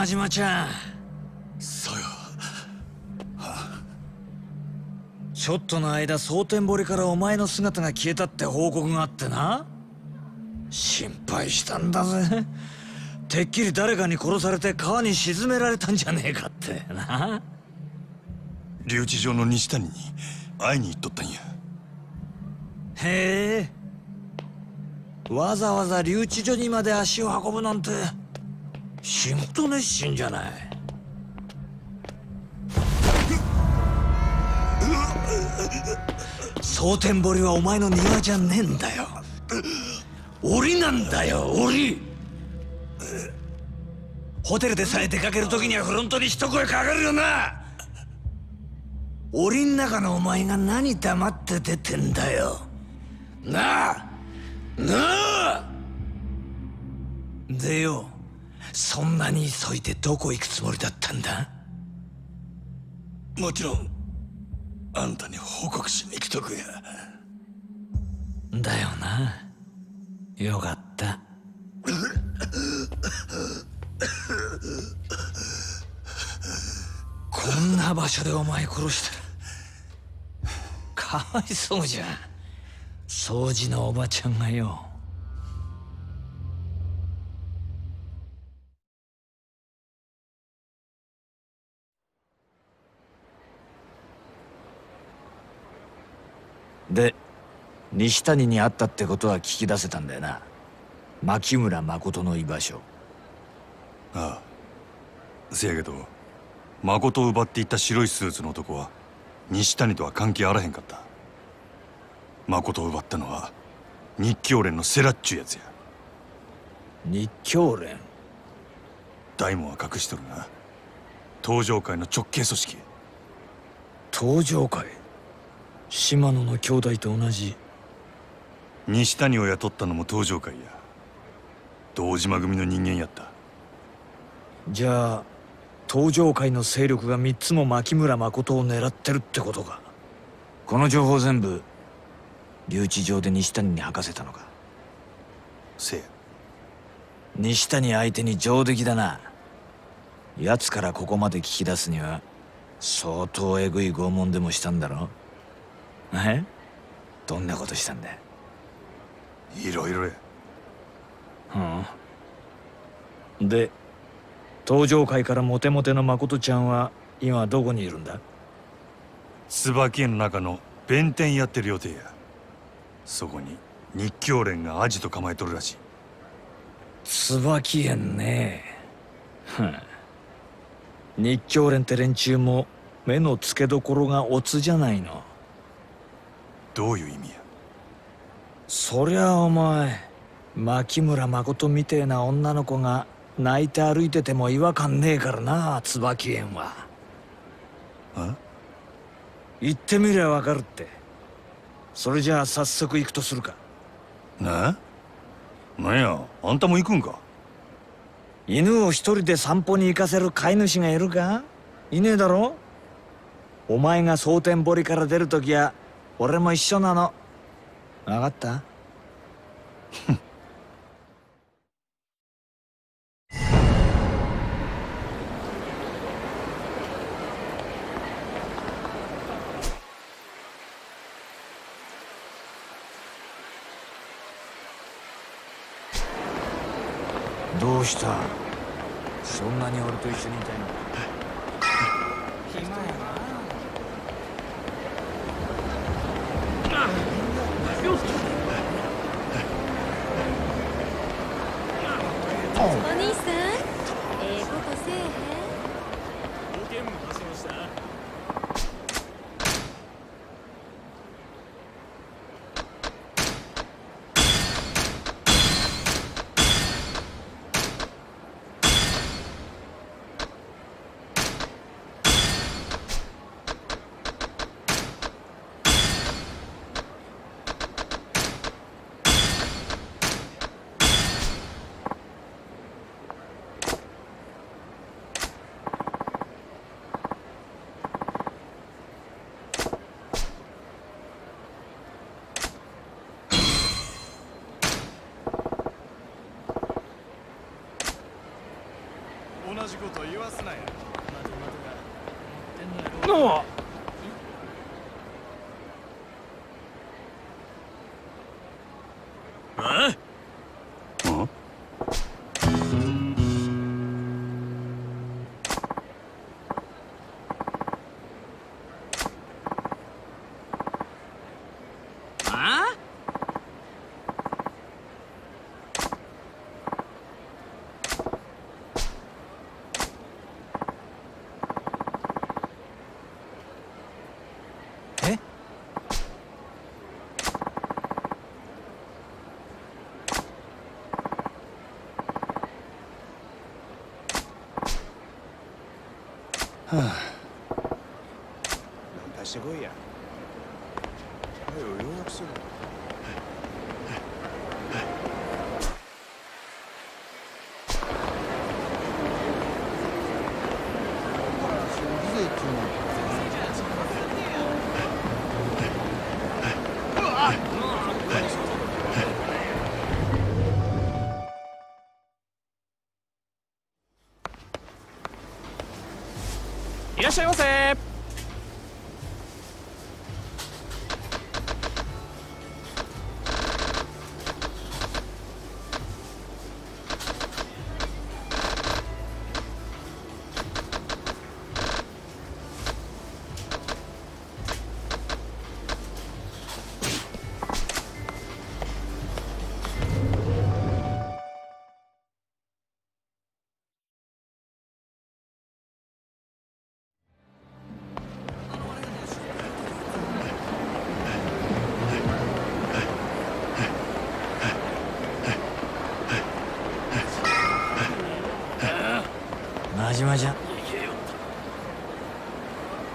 真島ちゃんさよちょっとの間蒼天堀からお前の姿が消えたって報告があってな。心配したんだぜ。てっきり誰かに殺されて川に沈められたんじゃねえかってな。留置場の西谷に会いに行っとったんや。へえ。わざわざ留置所にまで足を運ぶなんて仕事熱心じゃない。蒼天堀はお前の庭じゃねえんだよ。檻なんだよ檻。ホテルでさえ出かける時にはフロントに一声かかるよな。檻ん中のお前が何黙って出てんだよ。なあなあ。でよ。そんなに急いでどこ行くつもりだったんだ？もちろんあんたに報告しに来とくや。だよな。よかった。こんな場所でお前殺したらかわいそうじゃん。掃除のおばちゃんがよで西谷に会ったってことは聞き出せたんだよな。牧村誠の居場所。ああ。せやけど誠を奪っていった白いスーツの男は西谷とは関係あらへんかった。誠を奪ったのは日教連のセラっちゅうやつや。日教連？大門は隠しとるが東上会の直系組織。東上会？島野の兄弟と同じ。西谷を雇ったのも東上会や。堂島組の人間やった。じゃあ東上会の勢力が3つも牧村誠を狙ってるってことか。この情報全部留置場で西谷に吐かせたのか。せや。西谷相手に上出来だな。奴からここまで聞き出すには相当えぐい拷問でもしたんだろえ？どんなことしたんだいろいろやうん。で登場会からモテモテの誠ちゃんは今どこにいるんだ？椿園の中の弁天やってる予定や。そこに日教連がアジト構えとるらしい。椿園ね。日教連って連中も目の付けどころがオツじゃないのどういう意味や？そりゃお前牧村誠みてえな女の子が泣いて歩いてても違和感ねえからな椿園は。あ行ってみりゃわかるって。それじゃあ早速行くとするか。ななんや？あんたも行くんか？犬を一人で散歩に行かせる飼い主がいるか？いねえだろ？お前が蒼天堀から出るときは俺も一緒なの。分かった？どうした？そんなに俺と一緒にいたいの？暇こと言わすなやあえはあ。出してこいや。早よ予約するいらっしゃいませ。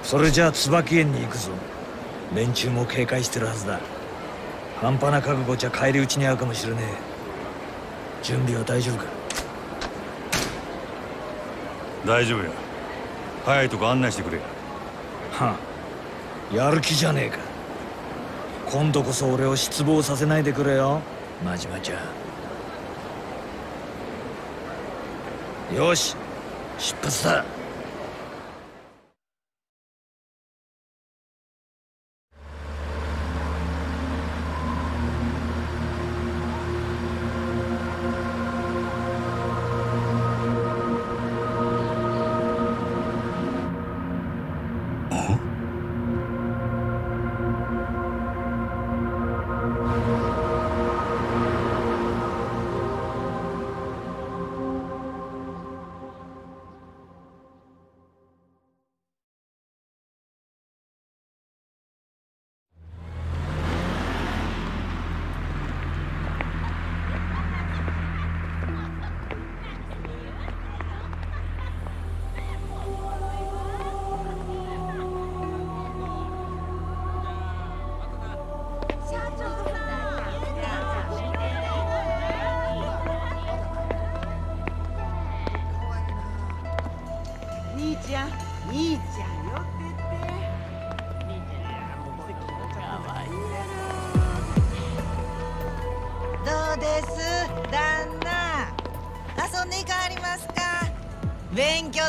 それじゃあ椿園に行くぞ。連中も警戒してるはずだ。半端な覚悟じゃ返り討ちに遭うかもしれねえ。準備は大丈夫か？大丈夫や。早いとこ案内してくれ。はあ。やる気じゃねえか。今度こそ俺を失望させないでくれよ。真島ちゃ。んよし。出発だ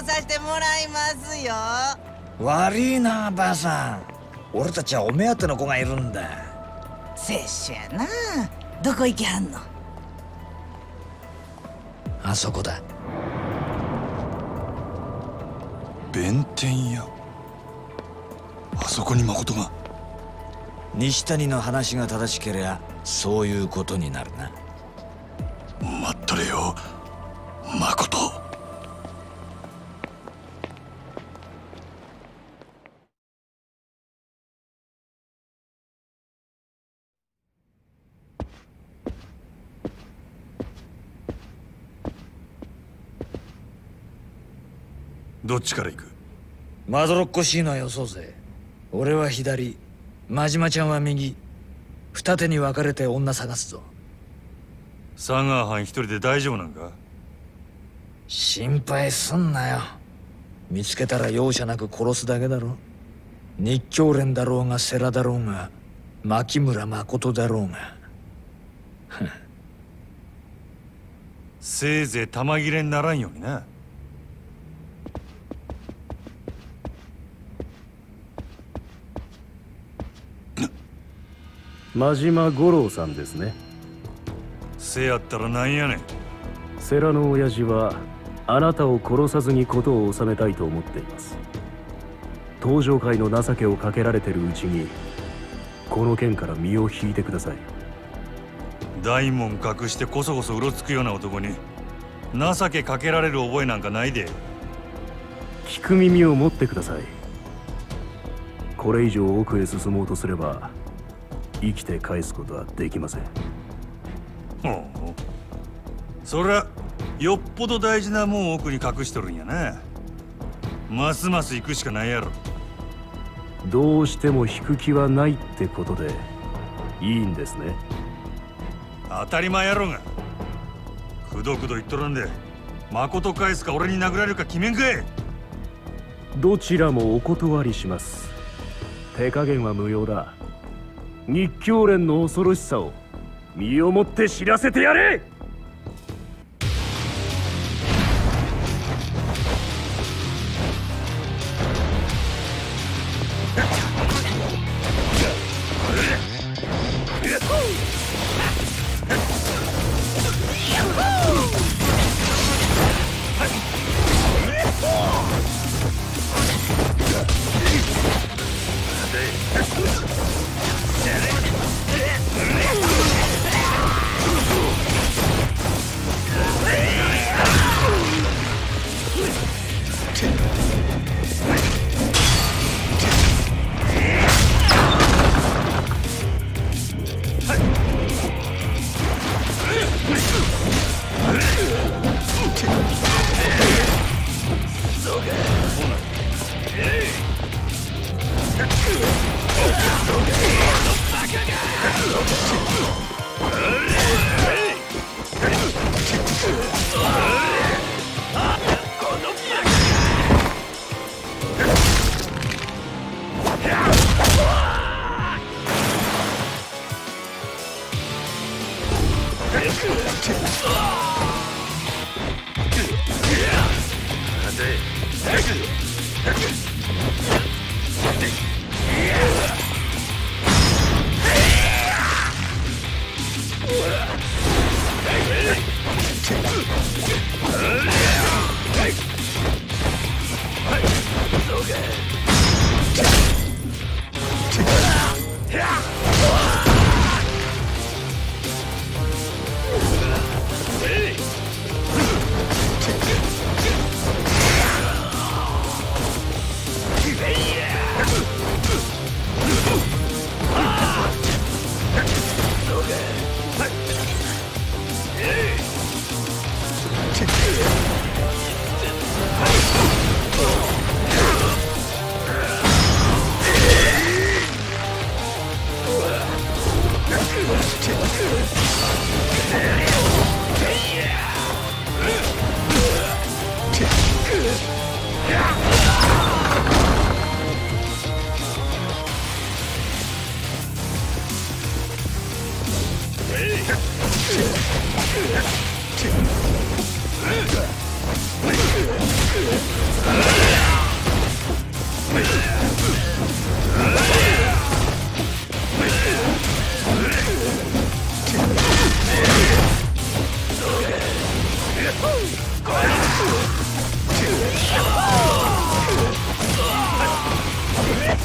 させてもらいますよ。悪いなばあさん。俺たちはお目当ての子がいるんだ。拙者やな。どこ行きはんの？あそこだ。弁天屋。あそこに誠が。西谷の話が正しけりゃそういうことになるなどっちから行く？まどろっこしいのはよそうぜ。俺は左。真島ちゃんは右。二手に分かれて女探すぞ。サガー藩一人で大丈夫なんか？心配すんなよ。見つけたら容赦なく殺すだけだろ。日教連だろうが世良だろうが牧村誠だろうが。せいぜい玉切れにならんようにな真島五郎さんですね。せやったらなんやねん。世良の親父はあなたを殺さずに事を収めたいと思っています。登場界の情けをかけられてるうちにこの件から身を引いてください。大門隠してこそこそうろつくような男に情けかけられる覚えなんかないで。聞く耳を持ってください。これ以上奥へ進もうとすれば生きて返すことはできません。ほうそりゃよっぽど大事なもんを奥に隠しとるんやな。ますます行くしかないやろ。どうしても引く気はないってことでいいんですね。当たり前やろが。くどくど言っとらんで誠返すか俺に殴られるか決めんかい。どちらもお断りします。手加減は無用だ日教連の恐ろしさを身をもって知らせてやれ!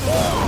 Yeah!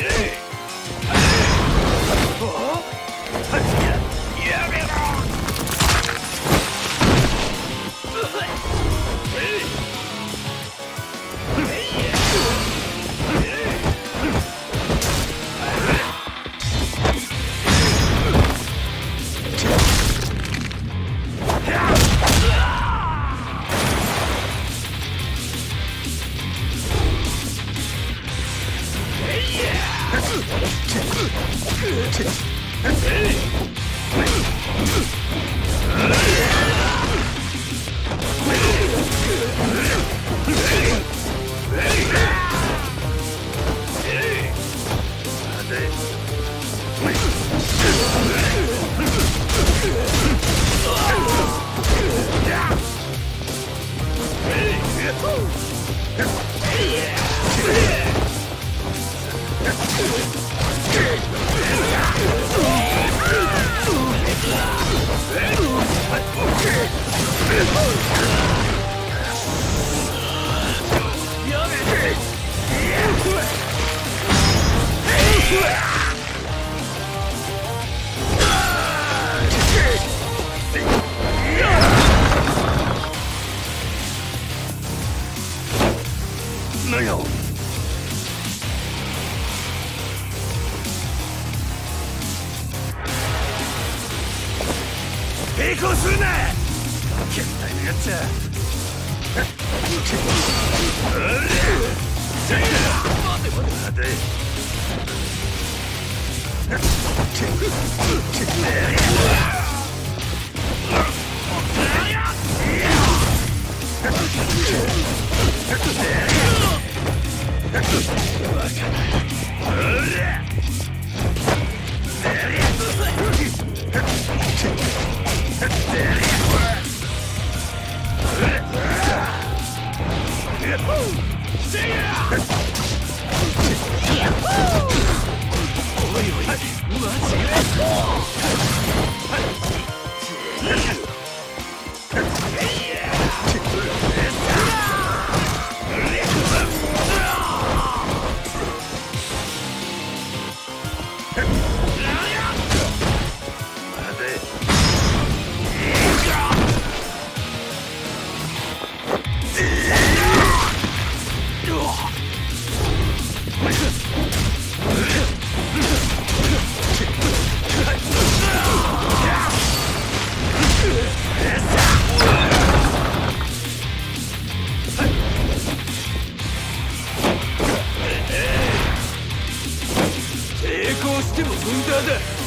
Hey! 抵 Let's go! も無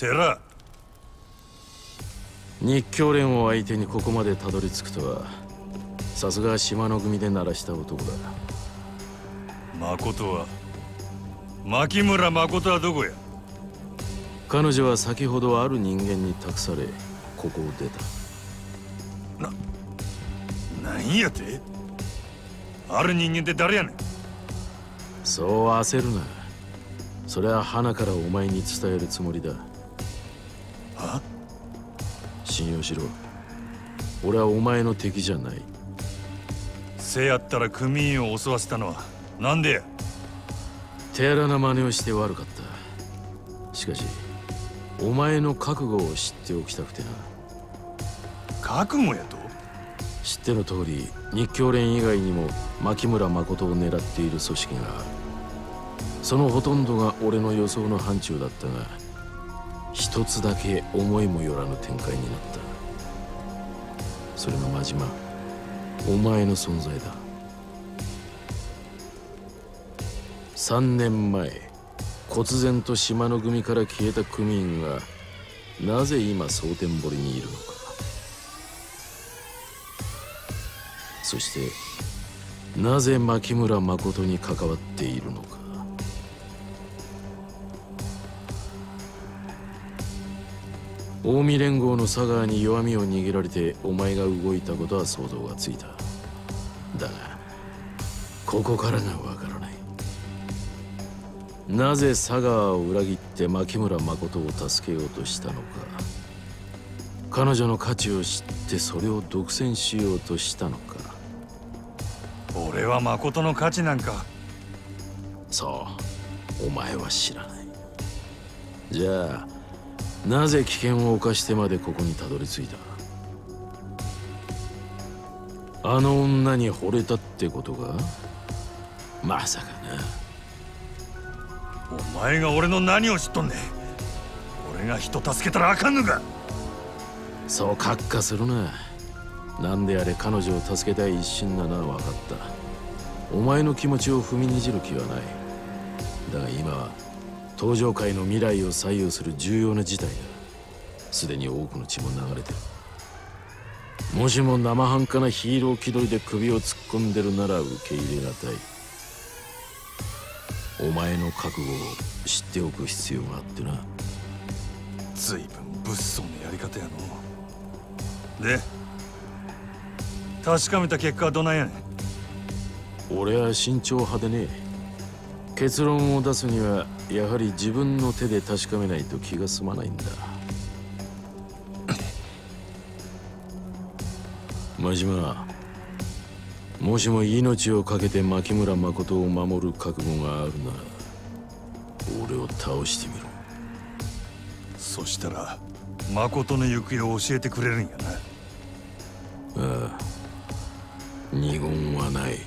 セラ日教連を相手にここまでたどり着くとはさすが島の組で鳴らした男だ。誠は牧村誠はどこや？彼女は先ほどある人間に託されここを出た。何やて？ある人間って誰やねん。そう焦るな。それは花からお前に伝えるつもりだ信用しろ俺はお前の敵じゃない。せやったら組員を襲わせたのはなんでや？手荒な真似をして悪かった。しかしお前の覚悟を知っておきたくてな。覚悟やと？知っての通り日教連以外にも牧村誠を狙っている組織がある。そのほとんどが俺の予想の範疇だったが一つだけ思いもよらぬ展開になったそれが真島。お前の存在だ。3年前忽然と島の組から消えた組員がなぜ今蒼天堀にいるのか。そしてなぜ牧村誠に関わっているのか。近江連合の佐川に弱みを握られてお前が動いたことは想像がついた。だがここからがわからない。なぜ佐川を裏切って牧村誠を助けようとしたのか。彼女の価値を知ってそれを独占しようとしたのか。俺は誠の価値なんか。そう。お前は知らない。じゃあなぜ危険を冒してまでここにたどり着いた？あの女に惚れたってことかまさかな。お前が俺の何を知っとんねん。俺が人助けたらあかんのか。そう閣下するな。何であれ彼女を助けたい一心なのは分かった。お前の気持ちを踏みにじる気はない。だが今は登場界の未来を左右する重要な事態だすでに多くの血も流れてる。もしも生半可なヒーロー気取りで首を突っ込んでるなら受け入れがたい。お前の覚悟を知っておく必要があってな。随分物騒なやり方やので確かめた結果はどないやねん。俺は慎重派でね。結論を出すにはやはり自分の手で確かめないと気が済まないんだ。真島もしも命を懸けて牧村誠を守る覚悟があるなら俺を倒してみろ。そしたら誠の行方を教えてくれるんやな。ああ二言はない。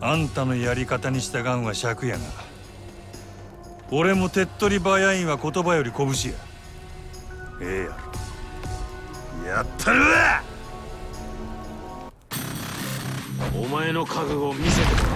あんたのやり方に従うんは尺やが俺も手っ取り早いんは言葉より拳や。ええややったるわ。お前の覚悟を見せてもらう。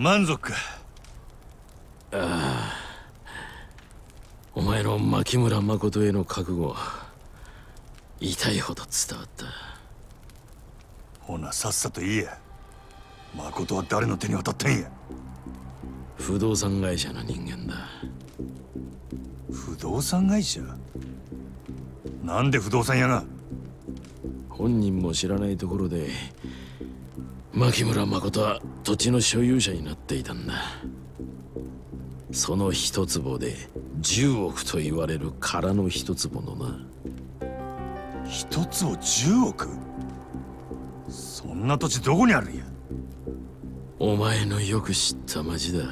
満足か？お前の牧村誠への覚悟痛いほど伝わった。ほなさっさと言えや。誠は誰の手に渡ったんや？不動産会社の人間だ。不動産会社？なんで不動産屋が？本人も知らないところで牧村誠は土地の所有者になっていたんだ。その一坪で10億と言われる空の一坪のな。一つを10億？そんな土地どこにあるんや？お前のよく知った町だ。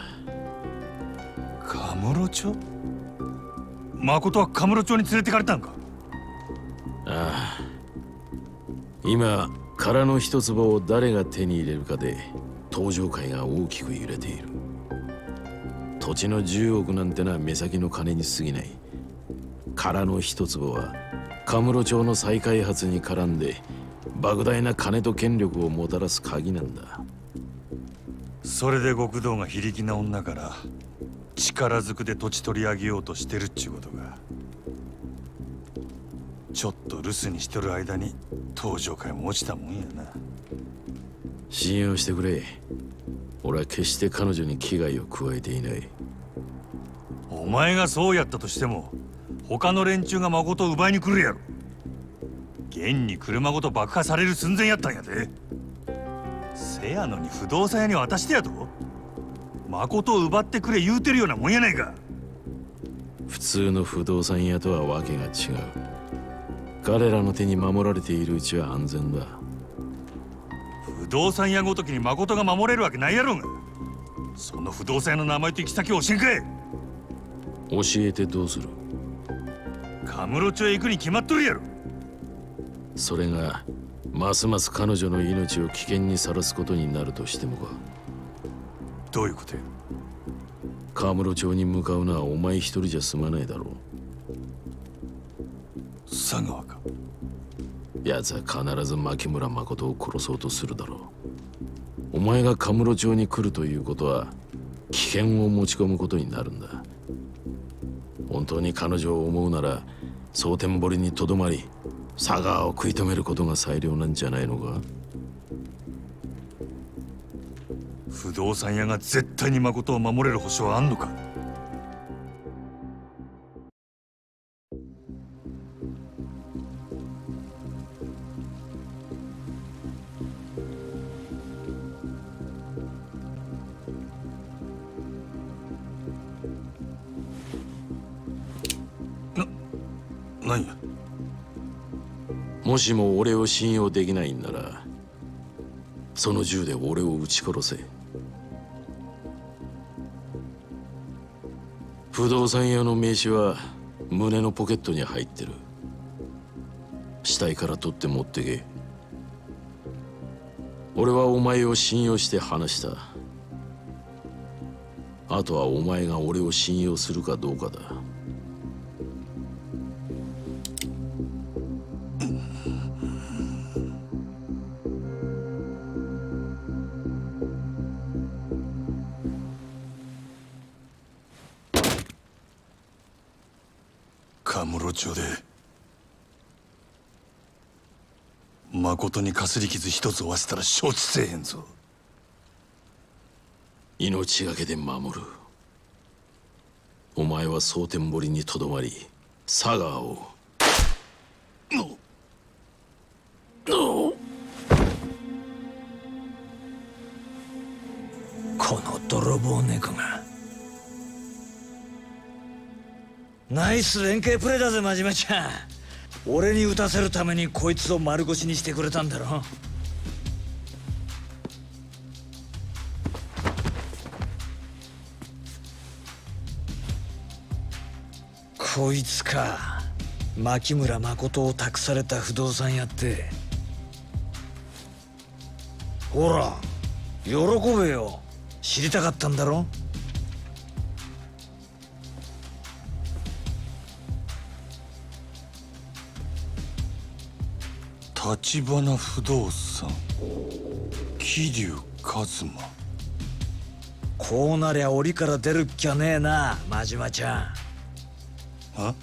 カムロ町？誠はカムロ町に連れてかれたんか？ああ。今空の一坪を誰が手に入れるかで登場界が大きく揺れている。土地の10億なんてのは目先の金に過ぎない。空の一坪はカムロ町の再開発に絡んで莫大な金と権力をもたらす鍵なんだ。それで極道が非力な女から力ずくで土地取り上げようとしてるっちゅうことがちょっと留守にしとる間に登場会も落ちたもんやな。信用してくれ。俺は決して彼女に危害を加えていない。お前がそうやったとしても他の連中が誠を奪いに来るやろ。現に車ごと爆破される寸前やったんやで。せやのに不動産屋に渡してやと。誠を奪ってくれ言うてるようなもんやないか。普通の不動産屋とはわけが違う彼らの手に守られているうちは安全だ。不動産屋ごときに誠が守れるわけないやろが。その不動産屋の名前と行き先を教えんかい教えてどうする？カムロ町へ行くに決まっとるやろ。それがますます彼女の命を危険にさらすことになるとしてもか。どういうことや？カムロ町に向かうのはお前一人じゃ済まないだろ佐川かう奴は必ず牧村誠を殺そうとするだろう。お前がカムロ町に来るということは危険を持ち込むことになるんだ。本当に彼女を思うなら蒼天堀にとどまり佐川を食い止めることが最良なんじゃないのか？不動産屋が絶対に誠を守れる保証はあんのか？もしも俺を信用できないんならその銃で俺を撃ち殺せ。不動産屋の名刺は胸のポケットに入ってる。死体から取って持ってけ。俺はお前を信用して話した。あとはお前が俺を信用するかどうかだ。誠にかすり傷一つ負わせたら承知せえへんぞ。命がけで守る。お前は蒼天堀にとどまり佐川を。この泥棒猫がナイス連携プレーだぜ真島ちゃん俺に打たせるためにこいつを丸腰にしてくれたんだろこいつか。牧村誠を託された不動産屋って。ほら喜べよ。知りたかったんだろ花不動産。桐生一馬。こうなりゃ檻から出るっきゃねえな真島ちゃん。あ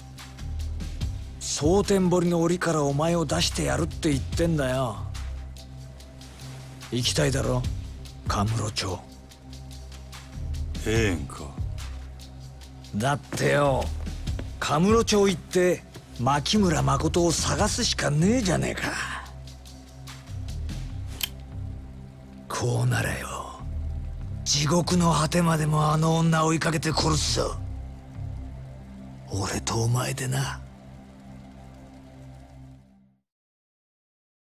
蒼天堀の檻からお前を出してやるって言ってんだよ。行きたいだろ？カムロ町。ええんか。だってよカムロ町行って牧村誠を探すしかねえじゃねえかこうならよ。地獄の果てまでもあの女を追いかけて殺すぞ。俺とお前でな。